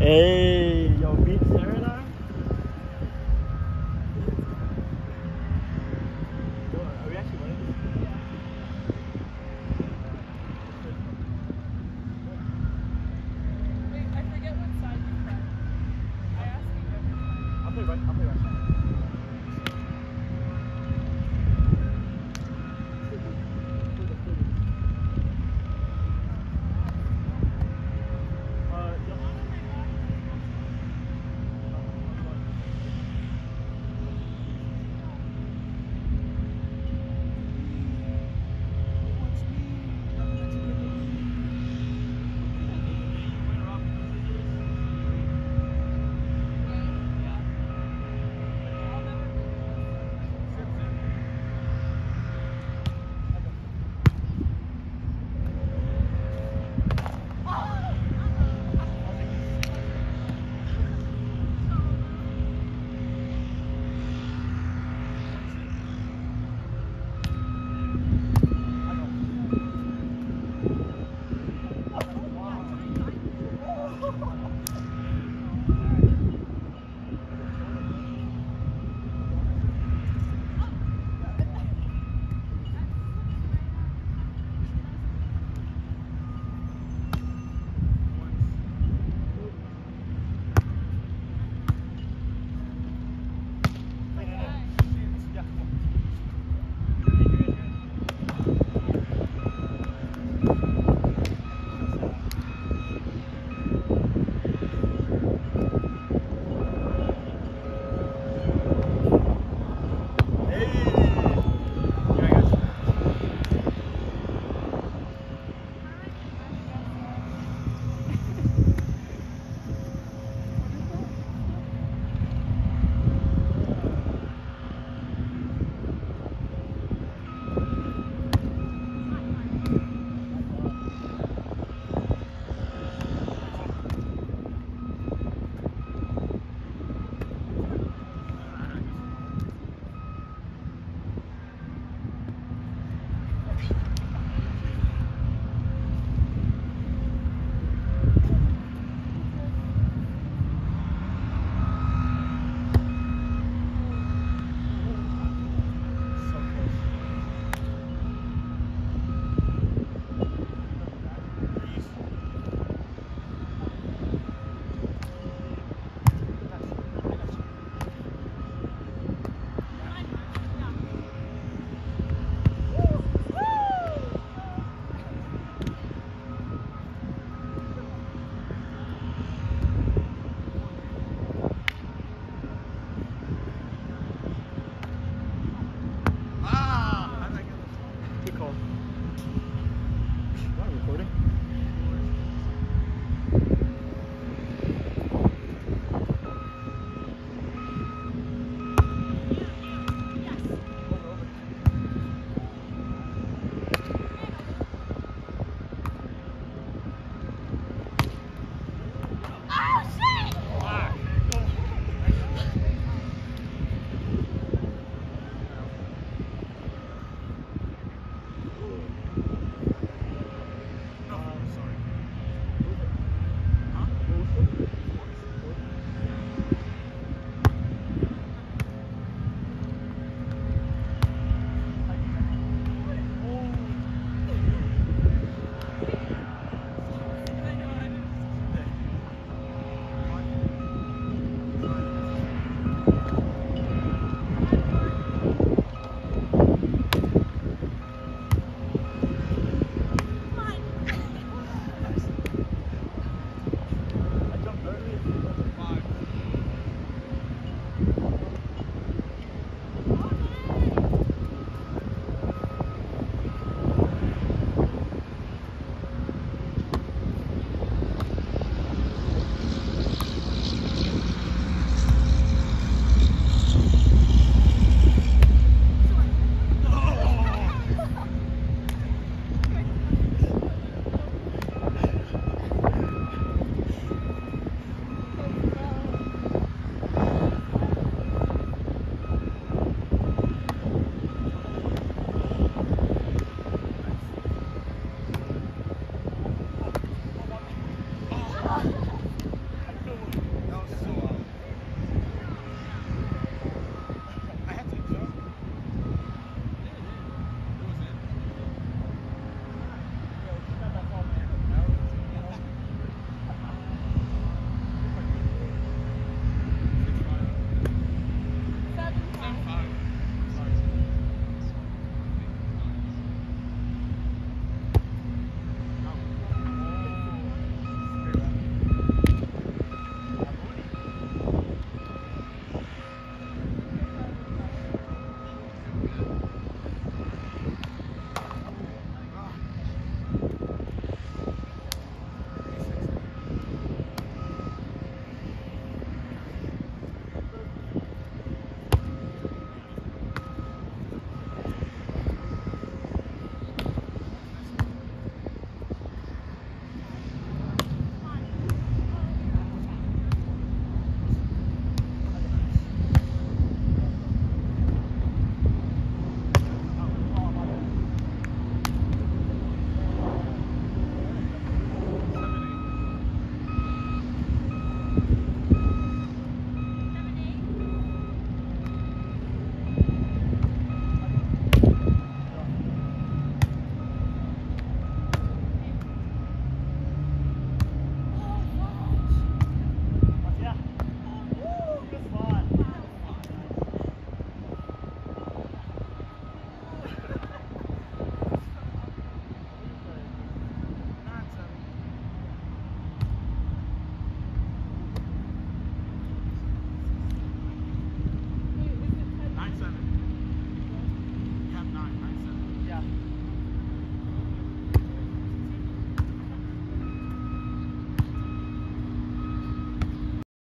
哎。